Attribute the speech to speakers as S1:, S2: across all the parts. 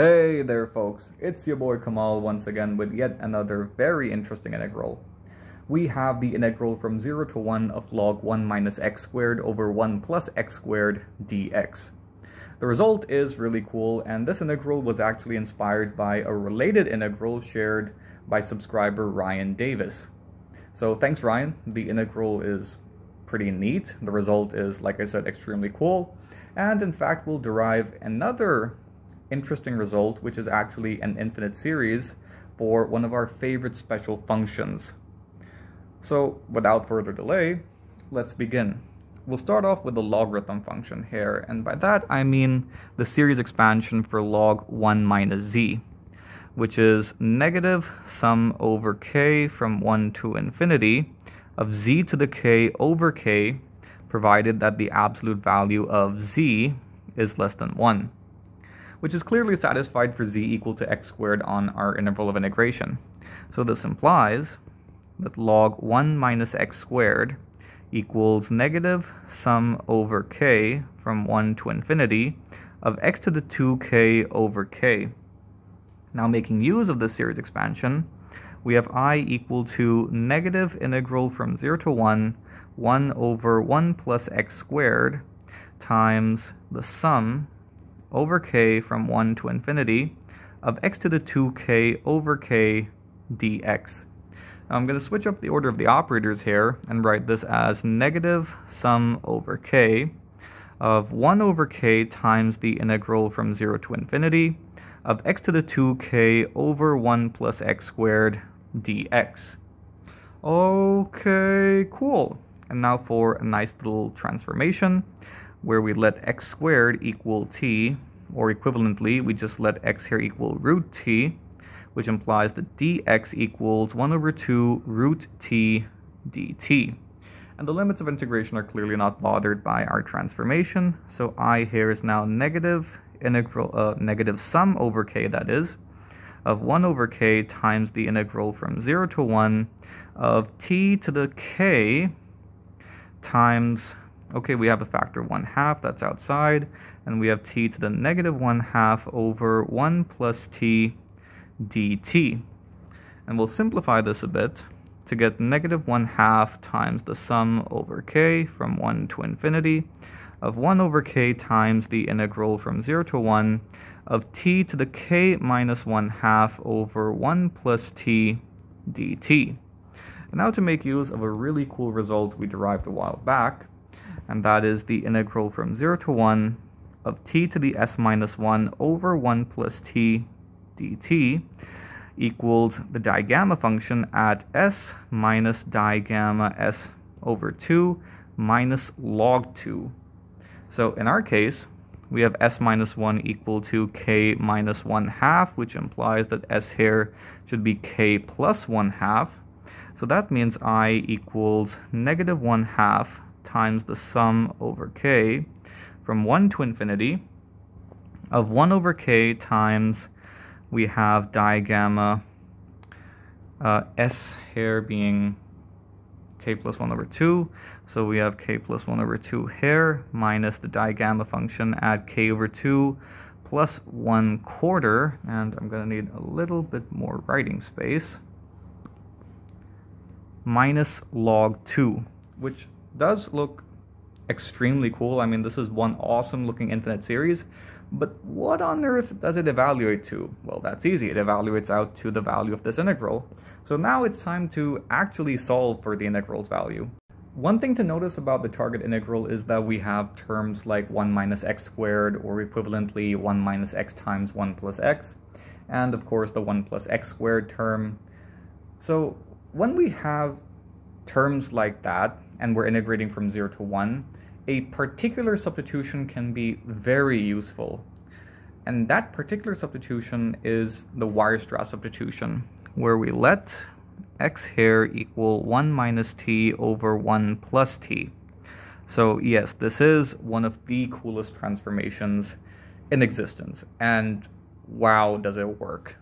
S1: Hey there folks, it's your boy Kamaal once again with yet another very interesting integral. We have the integral from 0 to 1 of log 1 minus x squared over 1 plus x squared dx. The result is really cool and this integral was actually inspired by a related integral shared by subscriber Ryan Davis. So thanks Ryan, the integral is pretty neat. The result is, like I said, extremely cool. And in fact, we'll derive another interesting result, which is actually an infinite series for one of our favorite special functions. So without further delay, let's begin. We'll start off with the logarithm function here, and by that I mean the series expansion for log 1 minus z, which is negative sum over k from 1 to infinity of z to the k over k, provided that the absolute value of z is less than 1 which is clearly satisfied for z equal to x squared on our interval of integration. So this implies that log 1 minus x squared equals negative sum over k from 1 to infinity of x to the 2k over k. Now making use of this series expansion, we have i equal to negative integral from 0 to 1, 1 over 1 plus x squared times the sum over k from 1 to infinity of x to the 2k over k dx. Now I'm going to switch up the order of the operators here and write this as negative sum over k of 1 over k times the integral from 0 to infinity of x to the 2k over 1 plus x squared dx. Okay, cool. And now for a nice little transformation where we let x squared equal t, or equivalently, we just let x here equal root t, which implies that dx equals 1 over 2 root t dt. And the limits of integration are clearly not bothered by our transformation, so i here is now negative integral, uh, negative sum over k, that is, of 1 over k times the integral from 0 to 1 of t to the k times Okay, we have a factor 1 half, that's outside, and we have t to the negative 1 half over 1 plus t dt. And we'll simplify this a bit to get negative 1 half times the sum over k from 1 to infinity of 1 over k times the integral from 0 to 1 of t to the k minus 1 half over 1 plus t dt. And now to make use of a really cool result we derived a while back, and that is the integral from 0 to 1 of t to the s minus 1 over 1 plus t dt equals the digamma function at s minus digamma s over 2 minus log 2. So in our case, we have s minus 1 equal to k minus 1 half, which implies that s here should be k plus 1 half. So that means i equals negative 1 half times the sum over k from 1 to infinity. Of 1 over k times we have digamma uh, s here being k plus 1 over 2 so we have k plus 1 over 2 here minus the digamma function at k over 2 plus 1 quarter. And I'm going to need a little bit more writing space. Minus log 2 which does look extremely cool. I mean, this is one awesome looking infinite series, but what on earth does it evaluate to? Well, that's easy. It evaluates out to the value of this integral. So now it's time to actually solve for the integral's value. One thing to notice about the target integral is that we have terms like 1 minus x squared or equivalently 1 minus x times 1 plus x, and of course the 1 plus x squared term. So when we have terms like that, and we're integrating from 0 to 1, a particular substitution can be very useful. And that particular substitution is the Weierstrass substitution, where we let x here equal 1 minus t over 1 plus t. So yes, this is one of the coolest transformations in existence, and wow, does it work.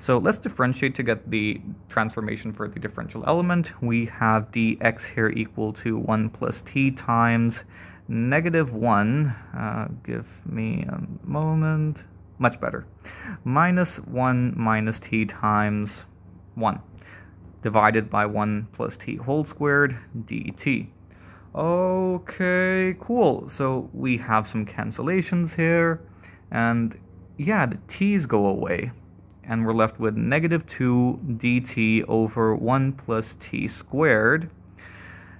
S1: So let's differentiate to get the transformation for the differential element. We have dx here equal to 1 plus t times negative 1. Uh, give me a moment. much better. Minus 1 minus t times 1 divided by 1 plus t whole squared dt. Okay, cool. So we have some cancellations here, and yeah, the t's go away, and we're left with negative 2 dt over 1 plus t squared,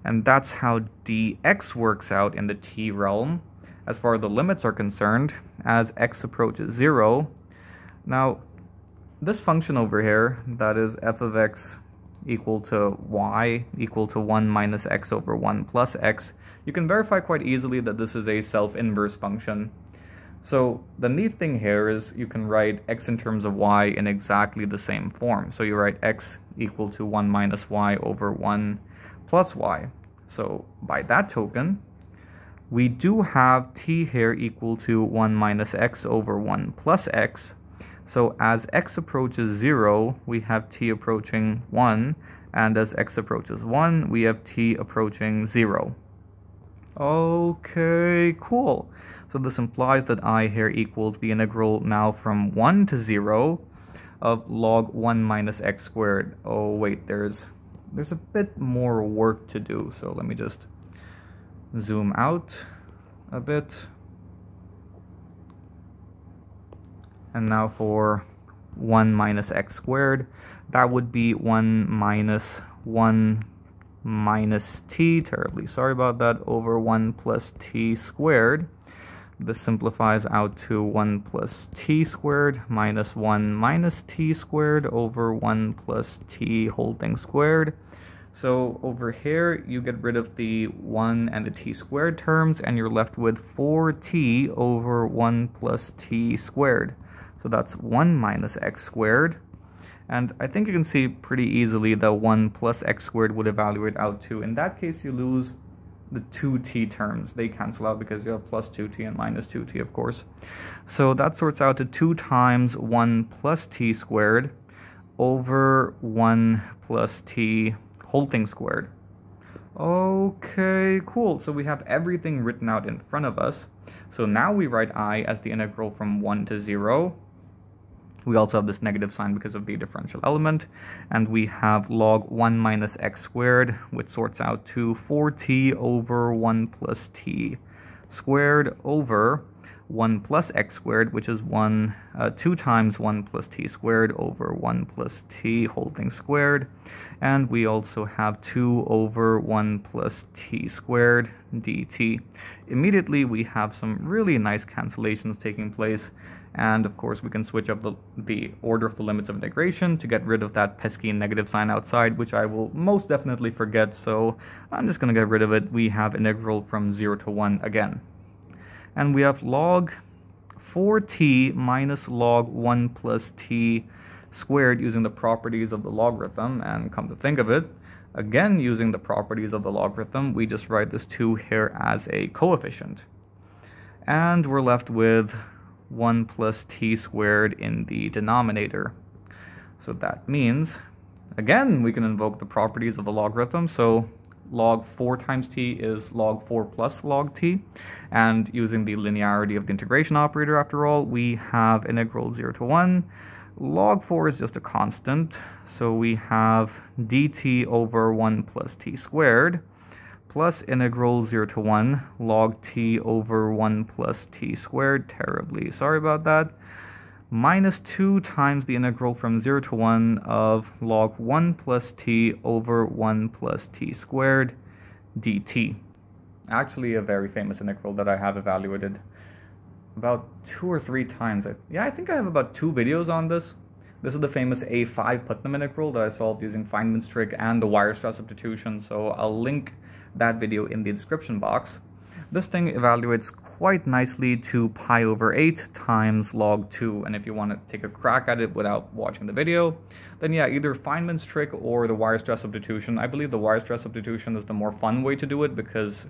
S1: and that's how dx works out in the t realm as far as the limits are concerned as x approaches 0. Now, this function over here, that is f of x equal to y equal to 1 minus x over 1 plus x, you can verify quite easily that this is a self-inverse function. So the neat thing here is you can write x in terms of y in exactly the same form. So you write x equal to 1 minus y over 1 plus y. So by that token, we do have t here equal to 1 minus x over 1 plus x, so as x approaches 0, we have t approaching 1, and as x approaches 1, we have t approaching 0. Okay, cool. So this implies that i here equals the integral now from 1 to 0 of log 1 minus x squared. Oh wait, there's there's a bit more work to do, so let me just zoom out a bit. and now for 1 minus x squared that would be 1 minus 1 minus t terribly sorry about that over 1 plus t squared this simplifies out to 1 plus t squared minus 1 minus t squared over 1 plus t whole thing squared so over here, you get rid of the 1 and the t squared terms, and you're left with 4t over 1 plus t squared. So that's 1 minus x squared. And I think you can see pretty easily that 1 plus x squared would evaluate out to. In that case, you lose the 2t terms. They cancel out because you have plus 2t and minus 2t, of course. So that sorts out to 2 times 1 plus t squared over 1 plus t whole thing squared. Okay, cool. So we have everything written out in front of us. So now we write i as the integral from 1 to 0 we also have this negative sign because of the differential element. And we have log 1 minus x squared, which sorts out to 4t over 1 plus t squared over 1 plus x squared, which is 1, uh, 2 times 1 plus t squared over 1 plus t whole thing squared. And we also have 2 over 1 plus t squared dt. Immediately, we have some really nice cancellations taking place and of course, we can switch up the, the order of the limits of integration to get rid of that pesky negative sign outside, which I will most definitely forget. So I'm just going to get rid of it. We have integral from 0 to 1 again. And we have log 4t minus log 1 plus t squared using the properties of the logarithm. And come to think of it, again using the properties of the logarithm, we just write this 2 here as a coefficient. And we're left with 1 plus t squared in the denominator. So that means, again, we can invoke the properties of the logarithm. So log 4 times t is log 4 plus log t. And using the linearity of the integration operator, after all, we have integral 0 to 1. Log 4 is just a constant, so we have dt over 1 plus t squared plus integral 0 to 1 log t over 1 plus t squared. Terribly sorry about that. Minus 2 times the integral from 0 to 1 of log 1 plus t over 1 plus t squared dt. Actually, a very famous integral that I have evaluated about two or three times. Yeah, I think I have about two videos on this. This is the famous A5 Putnam integral that I solved using Feynman's trick and the Weierstrass substitution, so I'll link that video in the description box. This thing evaluates quite nicely to pi over 8 times log 2, and if you want to take a crack at it without watching the video, then yeah, either Feynman's trick or the Weierstrass substitution. I believe the Weierstrass substitution is the more fun way to do it because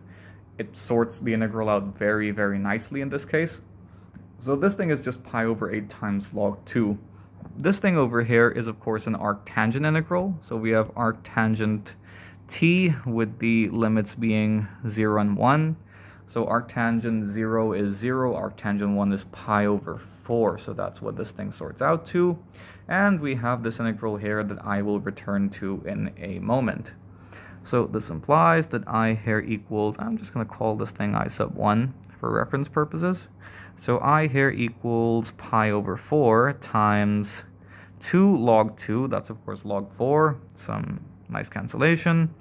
S1: it sorts the integral out very, very nicely in this case. So this thing is just pi over 8 times log 2. This thing over here is of course an arctangent integral, so we have arctangent t with the limits being 0 and 1. So arctangent 0 is 0, arctangent 1 is pi over 4. So that's what this thing sorts out to. And we have this integral here that I will return to in a moment. So this implies that i here equals, I'm just going to call this thing i sub 1 for reference purposes. So i here equals pi over 4 times 2 log 2, that's of course log 4, some nice cancellation,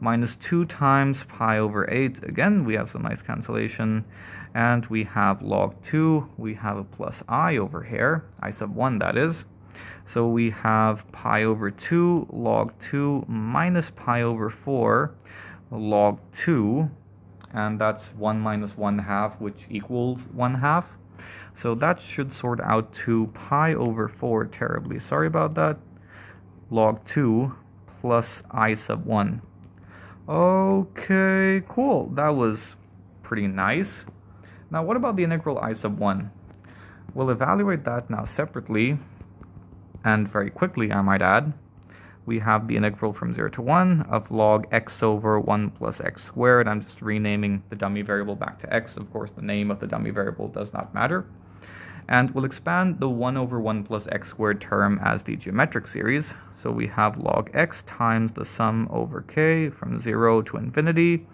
S1: minus 2 times pi over 8, again we have some nice cancellation, and we have log 2, we have a plus i over here, i sub 1 that is, so we have pi over 2 log 2 minus pi over 4 log 2, and that's 1 minus 1 half, which equals 1 half. So that should sort out to pi over 4 terribly. Sorry about that. Log 2 plus i sub 1. Okay, cool. That was pretty nice. Now what about the integral i sub 1? We'll evaluate that now separately and very quickly I might add. We have the integral from 0 to 1 of log x over 1 plus x squared. I'm just renaming the dummy variable back to x. Of course, the name of the dummy variable does not matter and we'll expand the 1 over 1 plus x squared term as the geometric series. So we have log x times the sum over k from 0 to infinity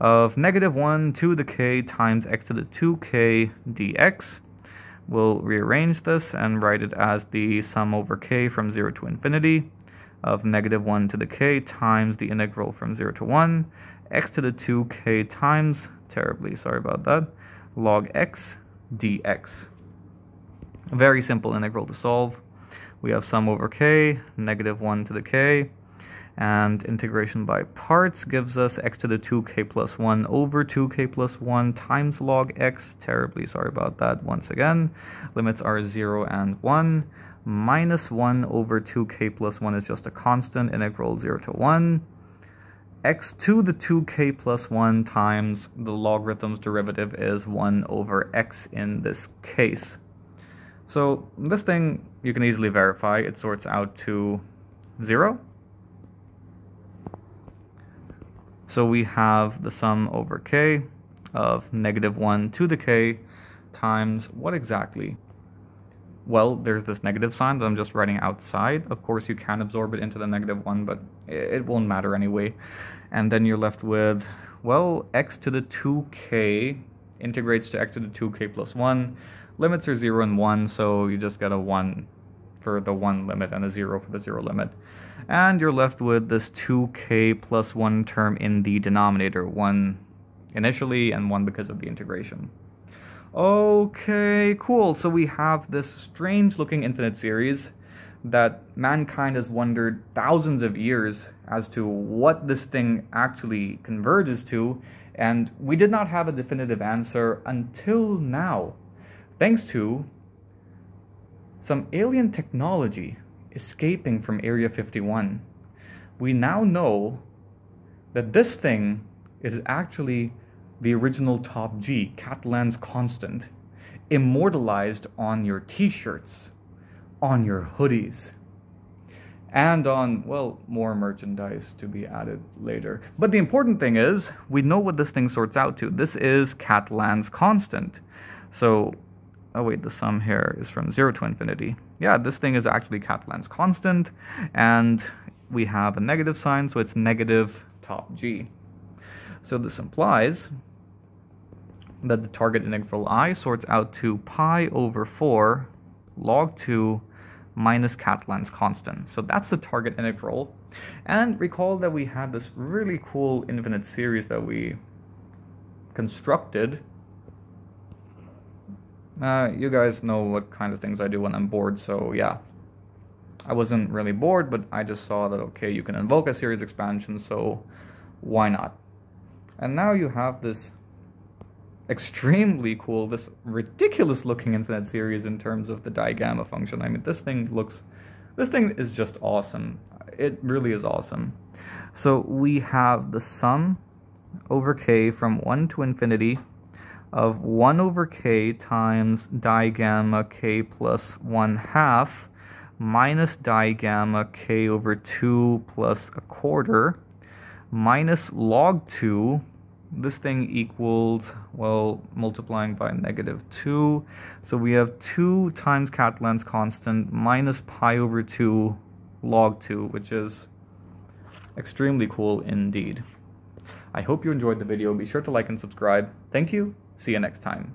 S1: of negative 1 to the k times x to the 2k dx. We'll rearrange this and write it as the sum over k from 0 to infinity of negative 1 to the k times the integral from 0 to 1 x to the 2k times, terribly sorry about that, log x dx. Very simple integral to solve. We have sum over k, negative 1 to the k, and integration by parts gives us x to the 2k plus 1 over 2k plus 1 times log x. Terribly sorry about that once again. Limits are 0 and 1. Minus 1 over 2k plus 1 is just a constant, integral 0 to 1 x to the 2k plus 1 times the logarithm's derivative is 1 over x in this case. So this thing you can easily verify. It sorts out to 0. So we have the sum over k of negative 1 to the k times what exactly? Well, there's this negative sign that I'm just writing outside. Of course, you can absorb it into the negative 1, but it won't matter anyway. And then you're left with, well, x to the 2k integrates to x to the 2k plus 1 limits are 0 and 1, so you just get a 1 for the 1 limit and a 0 for the 0 limit. And you're left with this 2k plus 1 term in the denominator, 1 initially and 1 because of the integration. Okay, cool. So we have this strange looking infinite series that mankind has wondered thousands of years as to what this thing actually converges to, and we did not have a definitive answer until now thanks to some alien technology escaping from Area 51. We now know that this thing is actually the original top G, Catalan's constant, immortalized on your t-shirts, on your hoodies, and on, well, more merchandise to be added later. But the important thing is, we know what this thing sorts out to. This is Catalan's constant. So oh wait, the sum here is from 0 to infinity. Yeah, this thing is actually Catalan's constant, and we have a negative sign, so it's negative top g. So this implies that the target integral i sorts out to pi over 4 log 2 minus Catalan's constant. So that's the target integral. And recall that we had this really cool infinite series that we constructed uh, you guys know what kind of things I do when I'm bored, so yeah. I wasn't really bored, but I just saw that, okay, you can invoke a series expansion, so why not? And now you have this extremely cool, this ridiculous looking infinite series in terms of the digamma function. I mean, this thing looks, this thing is just awesome. It really is awesome. So we have the sum over k from 1 to infinity of 1 over k times digamma k plus 1 half minus digamma k over 2 plus a quarter minus log 2 this thing equals, well, multiplying by negative 2. So we have 2 times Catalan's constant minus pi over 2 log 2, which is extremely cool indeed. I hope you enjoyed the video. Be sure to like and subscribe. Thank you. See you next time.